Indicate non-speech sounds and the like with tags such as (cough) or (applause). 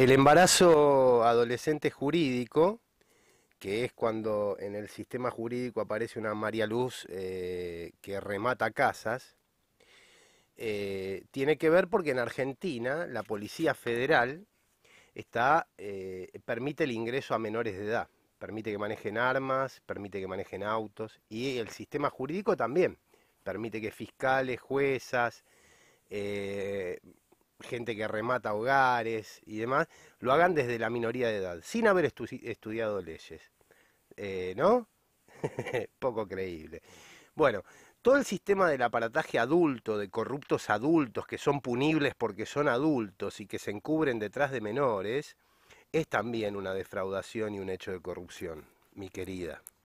El embarazo adolescente jurídico, que es cuando en el sistema jurídico aparece una María Luz eh, que remata casas, eh, tiene que ver porque en Argentina la Policía Federal está, eh, permite el ingreso a menores de edad, permite que manejen armas, permite que manejen autos y el sistema jurídico también permite que fiscales, juezas, gente que remata hogares y demás, lo hagan desde la minoría de edad, sin haber estudiado leyes. Eh, ¿No? (laughs) Poco creíble. Bueno, todo el sistema del aparataje adulto, de corruptos adultos que son punibles porque son adultos y que se encubren detrás de menores, es también una defraudación y un hecho de corrupción, mi querida.